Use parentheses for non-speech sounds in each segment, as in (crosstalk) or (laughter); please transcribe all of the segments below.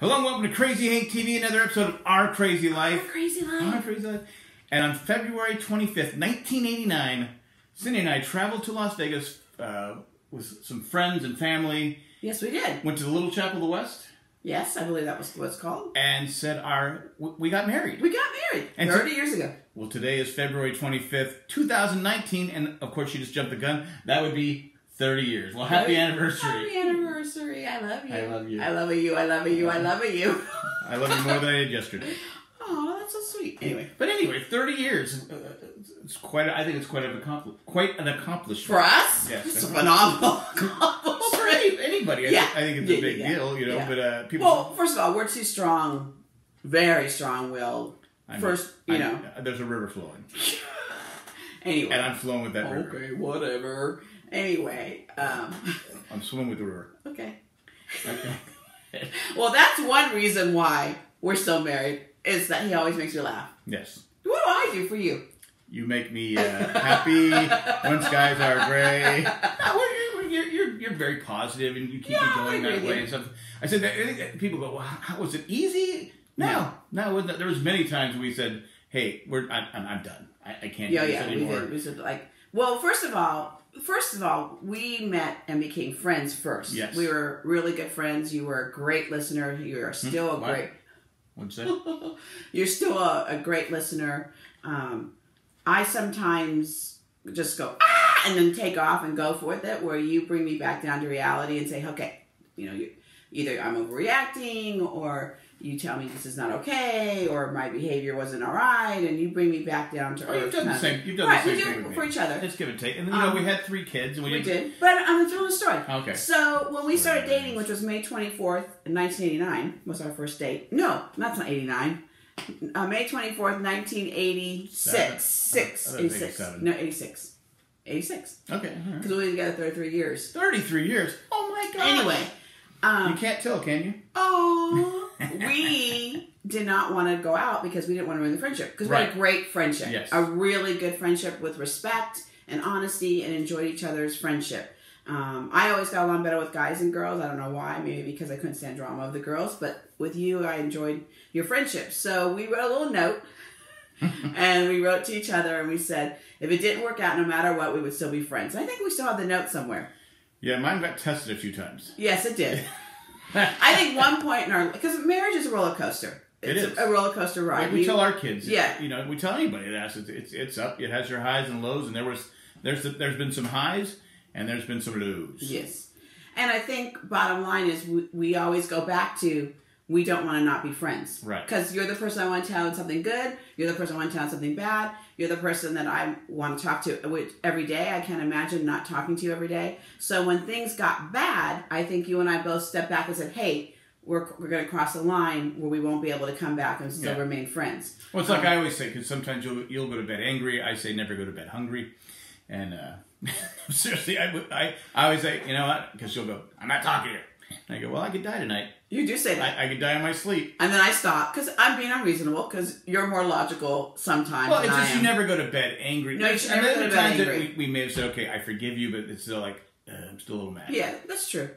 Hello and welcome to Crazy Hank TV, another episode of Our Crazy Life. Our Crazy Life. Our. Crazy Life. And on February 25th, 1989, Cyndi and I traveled to Las Vegas uh, with some friends and family, Yes, we did. went to the Little Chapel of the West, Yes, I believe that was what it's called. and said our we got married. We got married And 30 years ago. Well, today is February 25th, 2019, and of course, you just jumped the gun. That would be 30 years. Well, happy anniversary. Happy anniversary. I love you. I love you. I love you. I love you. I love you. I love you more than I did yesterday. (laughs) Oh, that's so sweet. Anyway, But anyway, 30 years. Uh, it's quite. I think it's quite an accompli- quite an accomplishment. for us, Yes. it's a phenomenal Well, (laughs) for anybody, I, Yeah. think, I think it's Yeah, a big yeah, deal, you know. yeah. But uh, people. Well, first of all, we're too strong, very strong-willed. I know. First, you I- know. there's a river flowing, (laughs) Anyway. and I'm flowing with that river. okay, whatever. Anyway, um, (laughs) I'm swimming with the river. okay. Okay. (laughs) Well, that's one reason why we're still married is that he always makes me laugh. yes. What do I do for you? You make me uh, happy when skies are gray. (laughs) You're, you're, you're, you're very positive and you keep Yeah, me going that way and stuff. I said, that, I think that people go, well, how, was it easy? No, no, wasn't. there was many times we said, hey, we're, I, I'm, I'm done. I, I can't Yeah, do this yeah, we anymore. did. We said like, well, first of all, first of all, we met and became friends first. Yes. we were really good friends. You were a great listener. You are still a great. You say? (laughs) You're still a, a great listener. Um, I sometimes just go ah, and then take off and go for it. Where you bring me back down to reality and say, okay, you know, you, either I'm overreacting or you tell me this is not okay or my behavior wasn't all right, and you bring me back down to Well, earth. you've done the same. You've done right, the we same do thing for each other. Just give and take. And then, you know, Um, we had three kids, and we, We didn't. But I'm going to tell the story. Okay. So when we started dating, which was May 24th, 1989, was our first date. No, that's not 89. Uh, May 24th, 1986. Seven. Six. I thought it was 86. No, 86. 86. Okay. all right. Because we were together 33 years. Thirty-three years. Oh my god. Anyway, you um, can't tell, can you? oh, we did not want to go out because we didn't want to ruin the friendship. Because we had a great friendship. Yes. A really good friendship with respect and honesty and enjoyed each other's friendship. Um, I always got along better with guys and girls. I don't know why. Maybe because I couldn't stand drama of the girls. But with you, I enjoyed your friendship. So we wrote a little note (laughs) and we wrote to each other and we said, if it didn't work out, no matter what, we would still be friends. I think we still have the note somewhere. Yeah, mine got tested a few times. Yes, it did. (laughs) (laughs) I think one point in our because marriage is a roller coaster. It It's is. a roller coaster ride. Like we You- tell our kids, Yeah. you know, we tell anybody that it's, it's it's up. It has your highs and lows, and there was there's there's been some highs and there's been some lows. Yes. And I think bottom line is we, we always go back to we don't want to not be friends. Right. Because you're the person I want to tell something good. You're the person I want to tell something bad. You're the person that I want to talk to every day. I can't imagine not talking to you every day. So when things got bad, I think you and I both stepped back and said, hey, we're, we're going to cross a line where we won't be able to come back and still Yeah. remain friends. Well, it's like Um, I always say because sometimes you'll you'll go to bed angry. I say never go to bed hungry, and uh, (laughs) seriously, I, I I always say you know what because she'll go I'm not talking to you. And I go well I could die tonight. You do say that. I, I could die in my sleep. and then I stop because I'm being unreasonable because you're more logical sometimes. Well, it's just you never go to bed angry. No, you should and never then go to bed times that angry. We, we may have said okay I forgive you, but it's still like uh, I'm still a little mad. Yeah, that's true.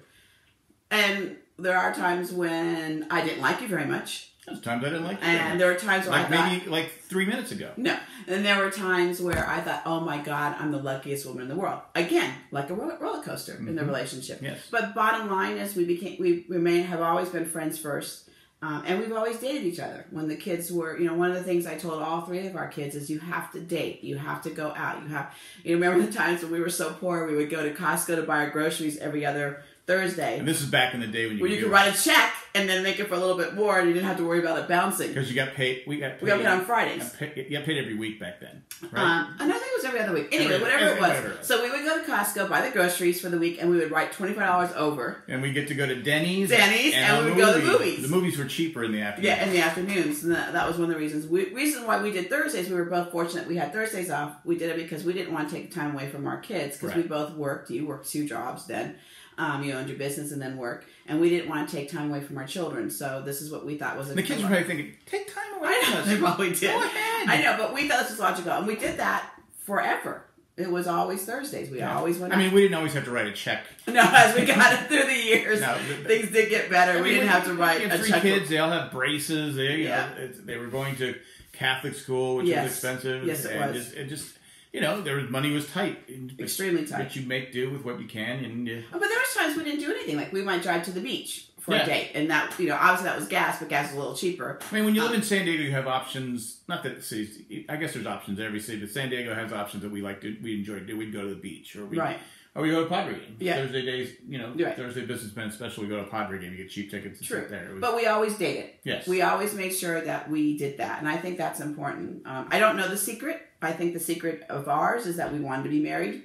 And there are times when I didn't like you very much, There's times I didn't like you. and there were times where like I thought maybe like three minutes ago. no, and there were times where I thought, "Oh my God, I'm the luckiest woman in the world." Again, like a roller coaster in the Mhm. relationship. Yes. But bottom line is, we became we remain have always been friends first. Um, and we've always dated each other. When the kids were, you know, one of the things I told all three of our kids is you have to date. You have to go out. You have, you remember the times when we were so poor, we would go to Costco to buy our groceries every other Thursday. And this is back in the day when you where you could write a check and then make it for a little bit more, and you didn't have to worry about it bouncing. because you got paid. We got paid. We got paid on got Fridays. paid- You got paid every week back then, right? Um, and I think it was every other week. Anyway, Every- whatever every- it was. whatever. So we would go to Costco, buy the groceries for the week, and we would write twenty five dollars over. and we get to go to Denny's. Denny's, and a we would go to the movies. The movies were cheaper in the afternoon. Yeah, in the afternoons, and that, that was one of the reasons. We, reason why we did Thursdays, we were both fortunate we had Thursdays off. We did it because we didn't want to take time away from our kids because we both worked. You worked two jobs then. Um, you owned your business and then work, and we didn't want to take time away from our children. So this is what we thought was a The kids were probably thinking, "Take time away I from know us." they probably did. Go ahead. I know, but we thought this was logical, and we did that forever. It was always Thursdays. We Yeah. always went. I out. mean, we didn't always have to write a check. (laughs) no, as we got it through the years, No, (laughs) things did get better. I we didn't have to write we a three check. kids. They all have braces. They, you Yeah. know, they were going to Catholic school, which Yes. was expensive. Yes, it and was. Just, it just, you know, there was money was tight. But- Extremely tight. But you make do with what you can, and uh, Oh, But there was times we didn't do anything. Like we might drive to the beach for Yeah. a date, and that you know obviously that was gas, but gas was a little cheaper. I mean, when you live Um, in San Diego, you have options. Not that cities, I guess there's options in every city, but San Diego has options that we like to, we enjoy. Do we'd go to the beach, or we, Right. Or we go to a Padre game. Yeah. Thursday days, you know, Right. Thursday businessmen special. We go to a Padre game. You get cheap tickets and True. sit there. Was, But we always did it. yes, We always made sure that we did that, and I think that's important. Um, I don't know the secret. I think the secret of ours is that we wanted to be married.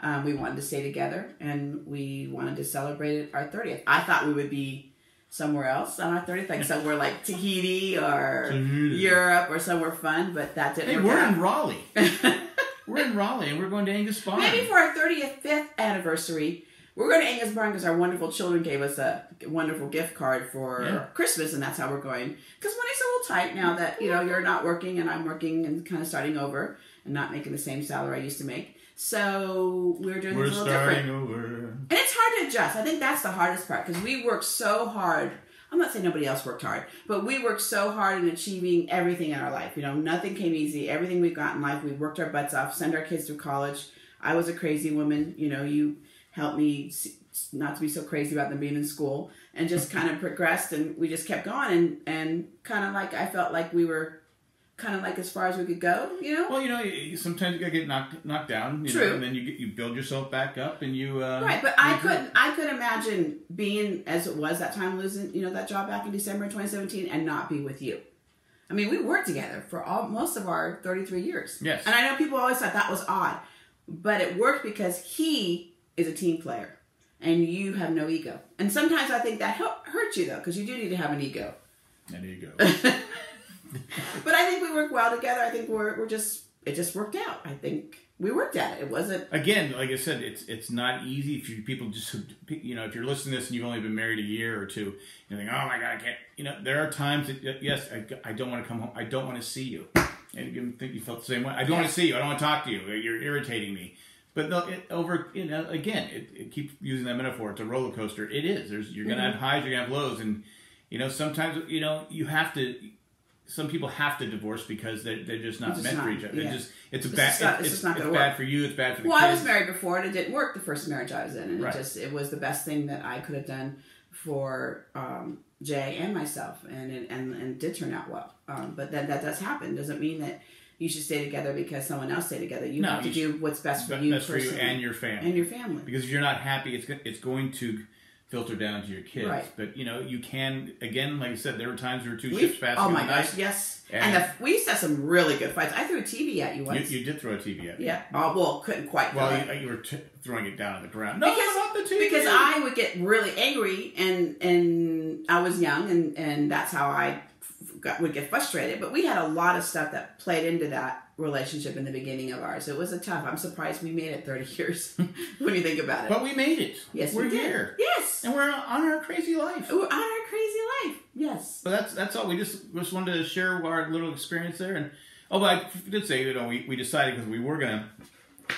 Um, we wanted to stay together, and we wanted to celebrate our thirtieth. I thought we would be somewhere else on our thirtieth, like somewhere like (laughs) Tahiti or. Europe or somewhere fun. But that didn't Hey, work we're out. in Raleigh. (laughs) We're in Raleigh, and we're going to Angus Barn. Maybe for our 30th, fifth anniversary, we're going to Angus Barn because our wonderful children gave us a wonderful gift card for Yeah. Christmas, and that's how we're going. Because money's a little tight now that you know you're not working and I'm working and kind of starting over and not making the same salary I used to make. So we're doing We're a little different. over. And it's hard to adjust. I think that's the hardest part because we work so hard. I'm not saying nobody else worked hard, but we worked so hard in achieving everything in our life. You know, nothing came easy. Everything we've got in life, we worked our butts off, send our kids through college. I was a crazy woman. You know, you helped me not to be so crazy about them being in school and just kind of progressed and we just kept going and, and kind of like I felt like we were kind of like as far as we could go, you know? Well, you know, you- sometimes you gotta get knocked knocked down. You True. Know, and then you get, you build yourself back up, and you. Uh, Right, but I couldn't. I could imagine being as it was that time, losing you know that job back in December 2017, and not be with you. I mean, we worked together for all most of our 33 years. Yes. and I know people always thought that was odd, but it worked because he is a team player, and you have no ego. And sometimes I think that hurts you though, because you do need to have an ego. An you go. (laughs) (laughs) But I think we work well together. I think we're we're just it just worked out. I think we worked at it. It wasn't. Again, like I said, it's it's not easy if you people just you know if you're listening to this and you've only been married a year or two, you're like, oh my god, I can't. You know, there are times that yes, I, I don't want to come home. I don't want to see you. And you think you felt the same way. I don't want to see you. I don't want to talk to you. You're irritating me. But no, it, over you know again, it, it keeps using that metaphor. It's a roller coaster. It is. There's you're gonna Mm-hmm. have highs. You're gonna have lows, and you know sometimes you know you have to. Some people have to divorce because they're, they're just not just meant for each other. yeah. It's just it's a bad. just not- it's it's not it's bad for you. It's bad for the Well, kids. I was married before and it didn't work the first marriage I was in, and Right. it just it was the best thing that I could have done for um, Jay and myself, and it and and it did turn out well. Um, but then that does happen. Doesn't mean that you should stay together because someone else stayed together. You No, have to you do what's best for Best you for you and your family. and your family. because if you're not happy, it's it's going to filter down to your kids. Right. But you know, you can again, like I said, there were times we were two We- ships passing. oh my gosh, yes. And, And- the, we used to have some really good fights. I threw a TV at you You, once. you did throw a TV at me. yeah. Oh, well, couldn't quite. Well, you, you were t- throwing it down on the ground. No, Because- not the TV. because I would get really angry and and I was young and and that's how I got, would get frustrated. But we had a lot of stuff that played into that relationship in the beginning of ours. It was a tough. I'm surprised we made it 30 (laughs) years (laughs) when you think about it. But we made it. yes, we're we did. here, Yes, and we're on our crazy life. we're on our crazy life. Yes. So that's that's all. We just just wanted to share our little experience there. And oh, but I did say you know we, we decided because we were gonna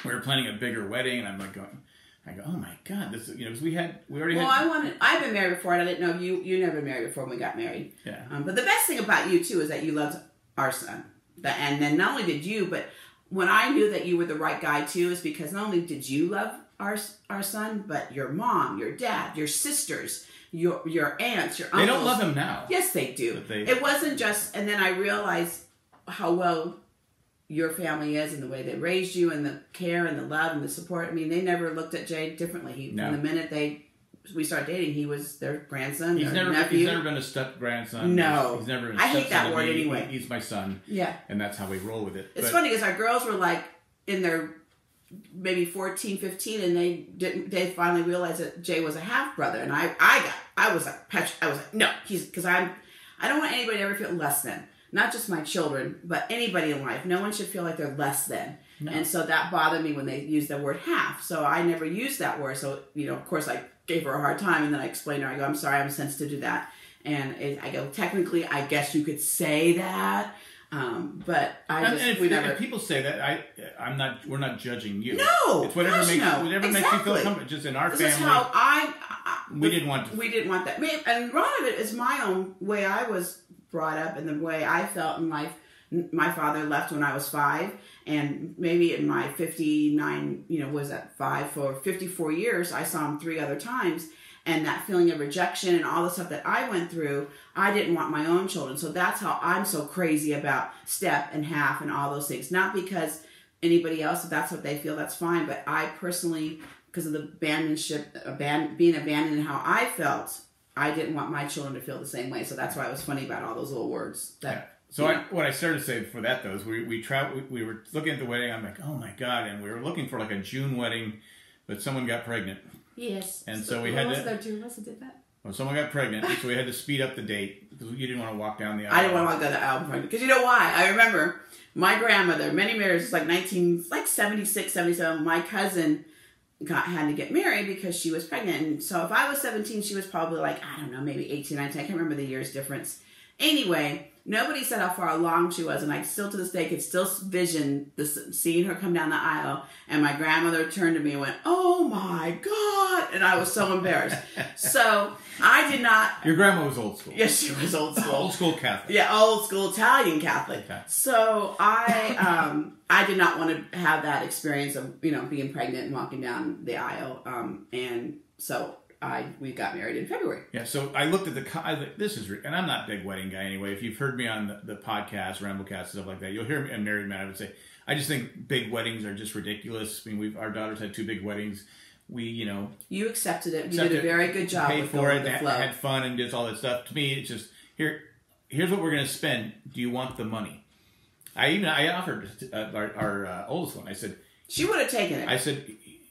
we were planning a bigger wedding, and I'm like going. I go, oh my god, this is you know because we had we already Well, had I wanted. I've been married before, and I didn't know you. You never married before when we got married. yeah Um, but the best thing about you too is that you loved our son. And then not only did you, but when I knew that you were the right guy too, is because not only did you love our our son, but your mom, your dad, your sisters, your your aunts, your uncles. they don't love him now. Yes, they do. But they- It wasn't just. And then I realized how well your family is and the way they raised you and the care and the love and the support. I mean, they never looked at Jay differently. He, No. From the minute they we started dating, he was their grandson, He's their never nephew. he's never been a step grandson. No. he's never. Been a I hate that word me. anyway. He- He's my son, yeah. and that's how we roll with it. It's But- funny because our girls were like in their maybe 14, 15, and they didn't. They finally realized that Jay was a half brother, and I, I got, I was like, I was like, no, he's because I'm, I don't want anybody to ever feel less than. Not just my children, but anybody in life. No one should feel like they're less than. No. And so that bothered me when they used the word half. So I never used that word. So you know, of course, I gave her a hard time, and then I explained to her. I go, I'm sorry, I'm sensitive to do that. And it, I go, technically, I guess you could say that. Um, but I And, just and if, we if never. people say that, I, I'm not. We're not judging you. No, it's whatever makes no. whatever makes you feel Exactly. comfortable. Just in our This family, is how I, I we didn't want to. we didn't want that. And a lot of it is my own way I was brought up and the way I felt in life. My father left when I was five, and maybe in my 59, you know, was that five for 54 years, I saw him three other times. And that feeling of rejection and all the stuff that I went through, I didn't want my own children. So that's how I'm so crazy about step and half and all those things. Not because anybody else, if that's what they feel, that's fine. But I personally, because of the abandonship, aban- being abandoned and how I felt, I didn't want my children to feel the same way. So that's why it was funny about all those little words. That So I, what I started to say for that though is we we travel we, we were looking at the wedding. I'm like, oh my god, and we were looking for like a June wedding, but someone got pregnant. yes, And so we had was to- there too? Russell did that. Well, someone got pregnant, so we had to speed up the date because you didn't want to walk down the aisle. I didn't want to walk down the album because you know why? I remember my grandmother, many years, like 19, like 76, 77, my cousin got had to get married because she was pregnant. And so if I was 17, she was probably like, I don't know, maybe 18, 19. I can't remember the years difference. Anyway, nobody said how far along she was, and I still to this day could still vision this, seeing her come down the aisle. And my grandmother turned to me and went, "Oh my god!" And I was so embarrassed. (laughs) so I did not. Your grandma was old school. Yes, she was old school. Old school Catholic. Yeah, old school Italian Catholic. Okay. So I um I did not want to have that experience of you know being pregnant and walking down the aisle. Um and so I we got married in February. Yeah, so I looked at the. I, like, this is, and I'm not a big wedding guy anyway. If you've heard me on the, the podcast, Ramblecast, stuff like that, you'll hear me. And Married Man, I would say, I just think big weddings are just ridiculous. I mean, we've our daughters had two big weddings. We, you know, You accepted it. You accepted did a very good job paid with for it, flow. had fun, and did all that stuff. To me, it's just here. Here's what we're going to spend. Do you want the money? I even I offered uh, our, our uh, oldest one. I said, she would have taken it. I said,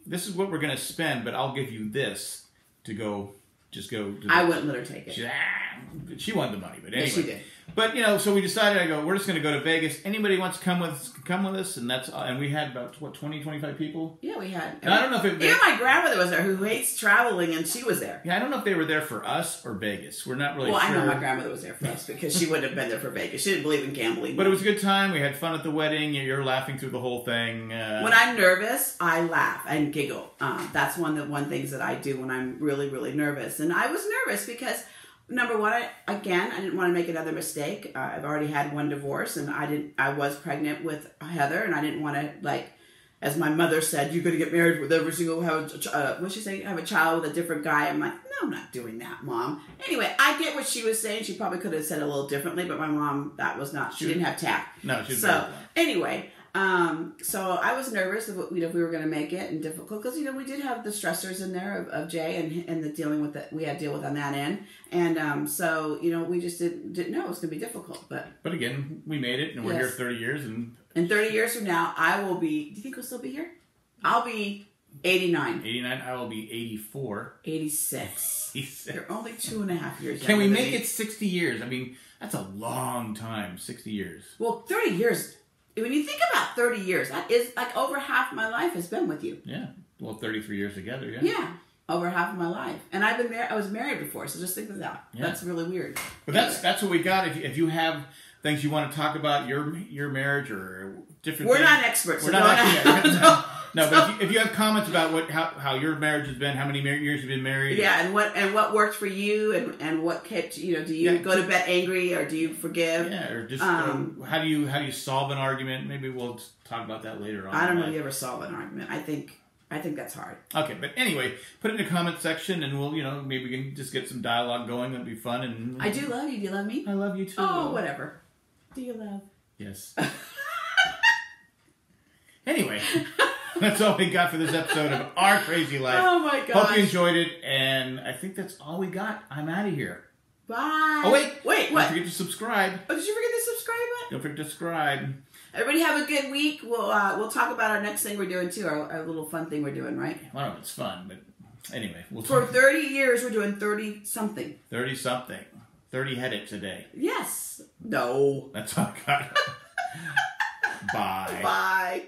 this is what we're going to spend, but I'll give you this to go. Just go. To the, I wouldn't let her take it. she, ah, she wanted the money, but anyway. Yes, she did. But you know, so we decided. I go. We're just going to go to Vegas. Anybody wants to come with us, come with us, and that's and we had about what 20, 25 people. Yeah, we had. And I don't know if it. Even my grandmother was there, who hates traveling, and she was there. yeah, I don't know if they were there for us or Vegas. We're not really Well, sure. I know my grandmother was there for us because she wouldn't have been there for Vegas. She didn't believe in gambling. But it was a good time. We had fun at the wedding. You're laughing through the whole thing. Uh, When I'm nervous, I laugh and giggle. Um, that's one of the one things that I do when I'm really, really nervous. And I was nervous because number one, I, again, I didn't want to make another mistake. Uh, I've already had one divorce, and I didn't. I was pregnant with Heather, and I didn't want to like. As my mother said, you're going to get married with every single have a, uh, what's she saying? Have a child with a different guy. I'm like, no, I'm not doing that, mom. Anyway, I get what she was saying. She probably could have said it a little differently, but my mom, that was not. She didn't have tact. no, she So anyway, um, so I was nervous of what, you know, if we were going to make it and difficult because you know we did have the stressors in there of, of Jay and and the dealing with that we had to deal with on that end, and um, so you know we just didn't didn't know it was going to be difficult. But But again, we made it, and we're Yes. here 30 years, and in thirty years from now, I will be. Do you think we'll still be here? I'll be 89, 89. I will be 84. 86. Can You're only two and a half years. Can we make me. it 60 years? I mean, that's a long time. 60 years. Well, 30 years. When you think about 30 years, that is like over half my life has been with you. Yeah. Well, 33 years together. Yeah. Yeah, over half of my life, and I've been married. I was married before, so just think of that. Yeah. That's really weird. But that's that's what we got. If, if you have things you want to talk about your your marriage or different, We're things, not experts. We're so not don't- (laughs) no, but if you, if you have comments about what how, how your marriage has been, how many mar- years you've been married, yeah, and what and what worked for you, and and what kept you know? Do you Yeah. go to bed angry or do you forgive? yeah, or just Um, uh, how do you how do you solve an argument? Maybe we'll talk about that later on. I don't know if you ever solve an argument. I think I think that's hard. Okay, but anyway, put it in the comment section, and we'll you know maybe we can just get some dialogue going. That'd be fun. And I do love you. Do you love me? I love you too. Oh, whatever. Do you love? Yes. (laughs) anyway, (laughs) (laughs) that's all we got for this episode of Our Crazy Life. Oh my god! Hope you enjoyed it, and I think that's all we got. I'm out of here. Bye. Oh wait, wait, what? Don't forget to subscribe. Oh, did you forget the subscribe button? Don't forget to subscribe. Everybody have a good week. We'll uh, we'll talk about our next thing we're doing too. Our, our little fun thing we're doing, right? I don't know if it's fun, but anyway, we'll For talk. 30 years, we're doing 30 something. Thirty something, thirty headaches a day. Yes. No. That's all I got. (laughs) Bye. Bye.